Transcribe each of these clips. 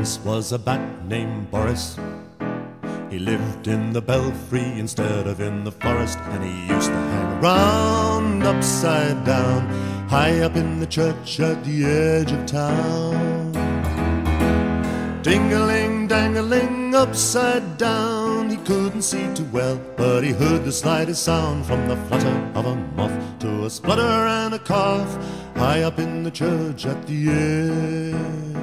was a bat named Boris. He lived in the belfry instead of in the forest, and he used to hang around upside down, high up in the church at the edge of town. Dingling, dangling, upside down, he couldn't see too well, but he heard the slightest sound from the flutter of a moth to a splutter and a cough, high up in the church at the edge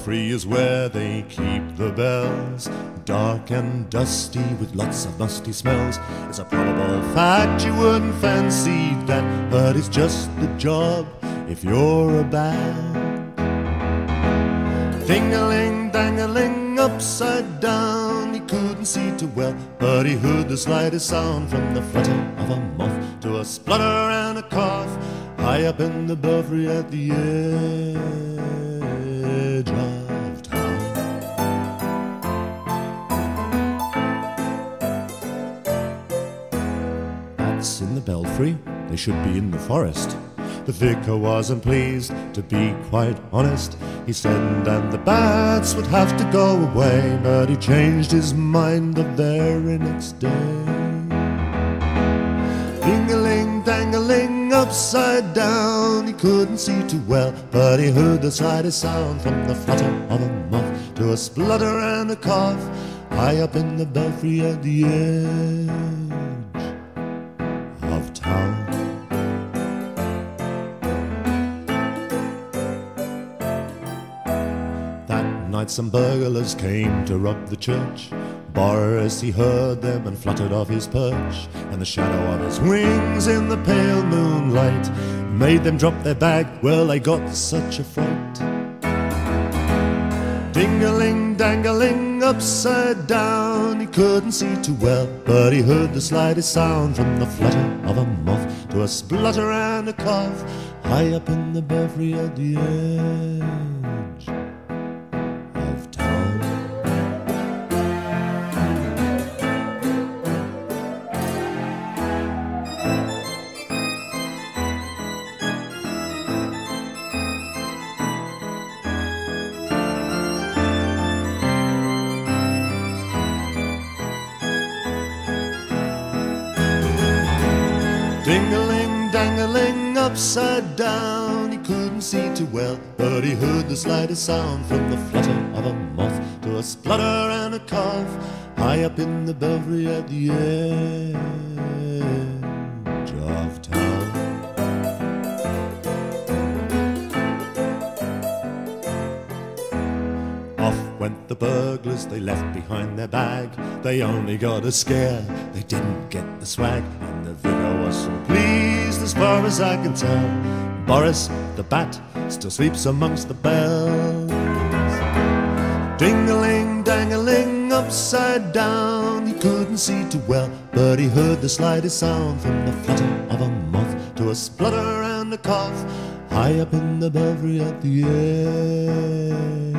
belfry is where they keep the bells, dark and dusty with lots of musty smells. It's a probable fact you wouldn't fancy that, but it's just the job if you're a band. Ding-a-ling, dang-a-ling, upside down. He couldn't see too well, but he heard the slightest sound from the flutter of a moth to a splutter and a cough high up in the belfry at the edge of town. Bats in the belfry, they should be in the forest. The vicar wasn't pleased, to be quite honest. He said, and the bats would have to go away, but he changed his mind the very next day. Ding-a-ling, dang-a-ling, upside down. He couldn't see too well, but he heard the slightest sound from the flutter of a moth to a splutter and a cough high up in the belfry at the edge of town. That night some burglars came to rob the church. Boris, he heard them and fluttered off his perch, and the shadow of his wings in the pale moonlight made them drop their bag. Well, they got such a fright. Ding-a-ling, dang-a-ling, upside down. He couldn't see too well, but he heard the slightest sound from the flutter of a moth to a splutter and a cough high up in the belfry at the edge Ding-a-ling, dang-a-ling, upside down. He couldn't see too well, but he heard the slightest sound from the flutter of a moth to a splutter and a cough high up in the belfry at the edge went the burglars, they left behind their bag. They only got a scare, they didn't get the swag. And the vicar was so pleased, as far as I can tell. Boris, the bat, still sleeps amongst the bells. Ding-a-ling, upside down. He couldn't see too well, but he heard the slightest sound from the flutter of a moth to a splutter and a cough high up in the belfry at the edge.